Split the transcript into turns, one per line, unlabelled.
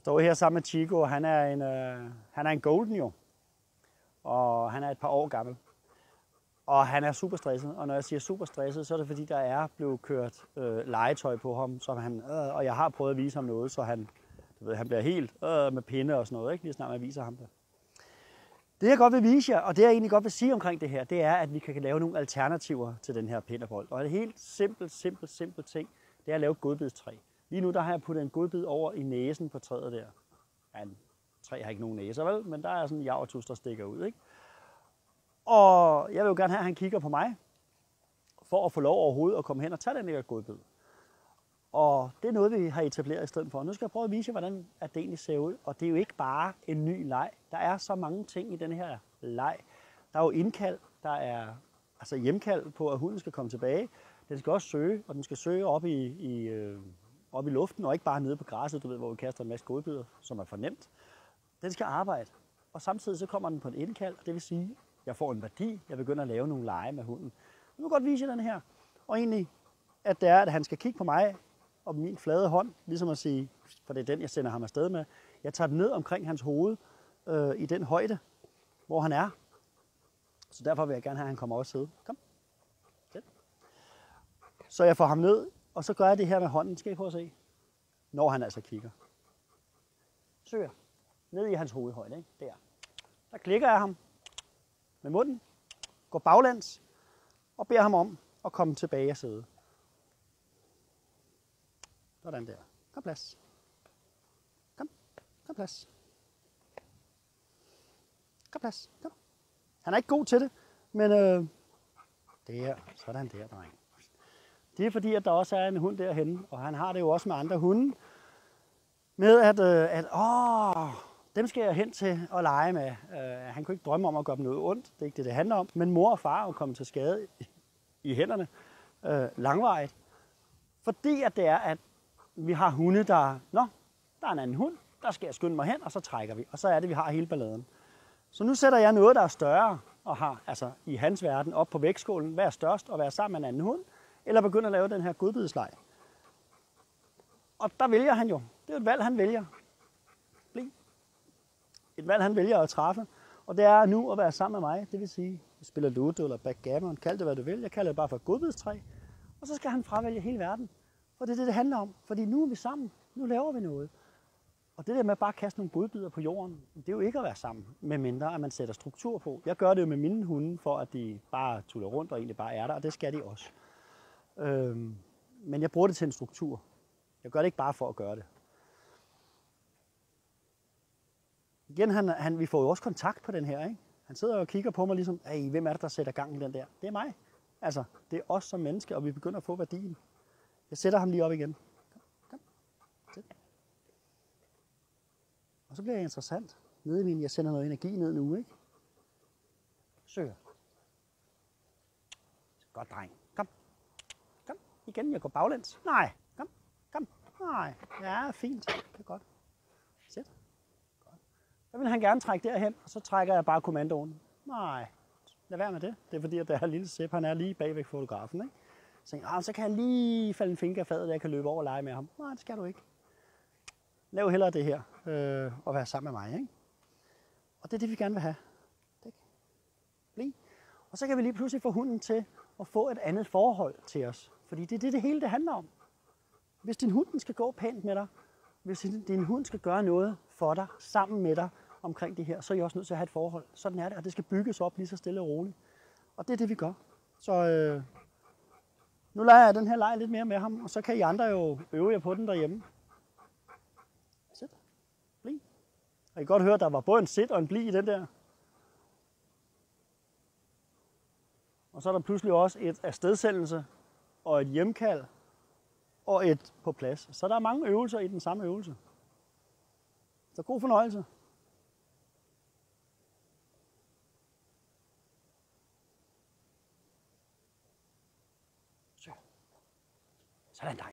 står her sammen med Chico, og han er en, øh, han er en golden jo. Og han er et par år gammel. Og han er super stresset, og når jeg siger super stresset, så er det fordi, der er blevet kørt øh, legetøj på ham, som han, øh, og jeg har prøvet at vise ham noget, så han, du ved, han bliver helt øh, med pinde og sådan noget, ikke? lige snart jeg viser ham det. Det jeg godt vil vise jer, og det jeg egentlig godt vil sige omkring det her, det er, at vi kan lave nogle alternativer til den her pinderbold. Og et helt simpelt, simpelt, simpelt ting, det er at lave et godbidstræ. Lige nu der har jeg puttet en godbid over i næsen på træet der. Ja, en træ har ikke nogen næser, vel? Men der er sådan en javertus, der stikker ud, ikke? Og jeg vil jo gerne have, at han kigger på mig, for at få lov overhovedet at komme hen og tage den her godbid. Og det er noget, vi har etableret i stedet for. Nu skal jeg prøve at vise jer, hvordan at det egentlig ser ud. Og det er jo ikke bare en ny leg. Der er så mange ting i den her leg. Der er jo indkald, der er altså hjemkald på, at hunden skal komme tilbage. Den skal også søge, og den skal søge op i, i, øh, op i luften, og ikke bare nede på græsset, du ved, hvor vi kaster en masse godbidder, som er fornemt. Den skal arbejde. Og samtidig så kommer den på et indkald, og det vil sige, at jeg får en værdi. Jeg begynder at lave nogle lege med hunden. Nu vil godt vise jer den her. Og egentlig, at det er, at han skal kigge på mig og min flade hånd, ligesom at sige, for det er den, jeg sender ham afsted med. Jeg tager den ned omkring hans hoved øh, i den højde, hvor han er. Så derfor vil jeg gerne have, at han kommer også sidde. Kom. Så jeg får ham ned, og så gør jeg det her med hånden. Skal I prøve at se? Når han altså kigger. Søger. Ned i hans hovedhøjde. Ikke? Der. Der klikker jeg ham med munden. Går baglæns og beder ham om at komme tilbage og sidde. Sådan der. Kom plads. Kom. Kom plads. Kom plads. Kom. Han er ikke god til det, men øh, det er sådan der, dreng. Det er fordi, at der også er en hund derhen, og han har det jo også med andre hunde, med at, øh, at åh, dem skal jeg hen til at lege med. Øh, han kunne ikke drømme om at gøre dem noget ondt, det er ikke det, det handler om. Men mor og far er kommet til skade i, i hænderne øh, langvejt, fordi at det er, at vi har hunde, der, nå, der er en anden hund, der skal jeg skynde mig hen, og så trækker vi. Og så er det, vi har hele balladen. Så nu sætter jeg noget, der er større, og har altså i hans verden op på vægtskålen, hvad er størst, og være sammen med en anden hund, eller begynde at lave den her godbidslej. Og der vælger han jo. Det er et valg, han vælger. Bliv. Et valg, han vælger at træffe. Og det er nu at være sammen med mig. Det vil sige, vi spiller Ludo eller backgammon, kald det hvad du vil. Jeg kalder det bare for godbidstræ. Og så skal han fravælge hele verden. For det er det, det handler om. Fordi nu er vi sammen. Nu laver vi noget. Og det der med at bare kaste nogle godbidder på jorden, det er jo ikke at være sammen, med mindre at man sætter struktur på. Jeg gør det jo med mine hunde, for at de bare tuller rundt og egentlig bare er der, og det skal de også. Øhm, men jeg bruger det til en struktur. Jeg gør det ikke bare for at gøre det. Igen, han, han, vi får jo også kontakt på den her, ikke? Han sidder og kigger på mig ligesom, hey, hvem er det, der sætter gang i den der? Det er mig. Altså, det er os som menneske, og vi begynder at få værdien. Jeg sætter ham lige op igen. Kom, kom. Sæt. Og så bliver jeg interessant. Nede i min, jeg sender noget energi ned nu, ikke? Søger. Godt, dreng. Kom. Igen, jeg går baglæns. Nej. Kom. Kom. Nej. Ja, fint. Det er godt. Sæt. Godt. Så vil han gerne trække derhen, og så trækker jeg bare kommandoen. Nej. Lad være med det. Det er fordi, at der er lille Sepp, han er lige bagved fotografen, ikke? Så, ah, så kan jeg lige falde en finger af fadet, og jeg kan løbe over og lege med ham. Nej, det skal du ikke. Lav hellere det her, øh, og være sammen med mig. Ikke? Og det er det, vi gerne vil have. Det. Bliv. Og så kan vi lige pludselig få hunden til at få et andet forhold til os. Fordi det er det, det hele det handler om. Hvis din hund skal gå pænt med dig, hvis din hund skal gøre noget for dig, sammen med dig omkring det her, så er I også nødt til at have et forhold. Sådan er det, og det skal bygges op lige så stille og roligt. Og det er det, vi gør. Så øh, nu leger jeg den her leg lidt mere med ham, og så kan I andre jo øve jer på den derhjemme. Sæt. Bliv. Og I kan godt høre, at der var både en sit og en bli i den der. Og så er der pludselig også et afstedsendelse og et hjemkald og et på plads. Så der er mange øvelser i den samme øvelse. Så god fornøjelse. Sådan, dreng.